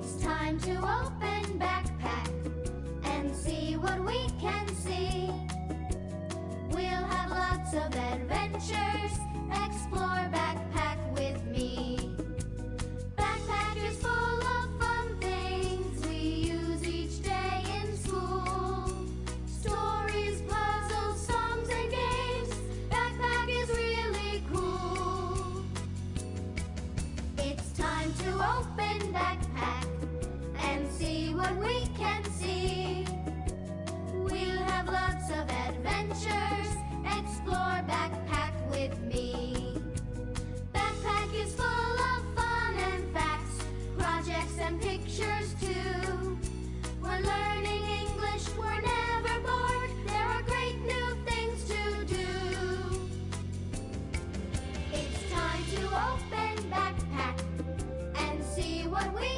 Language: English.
It's time to open backpack and see what we can see. We'll have lots of adventures. Explore backpack with me. Backpack is full of fun things we use each day in school. Stories, puzzles, songs, and games. Backpack is really cool. It's time to open backpack what we can see. We'll have lots of adventures. Explore Backpack with me. Backpack is full of fun and facts, projects and pictures too. We're learning English, we're never bored. There are great new things to do. It's time to open Backpack and see what we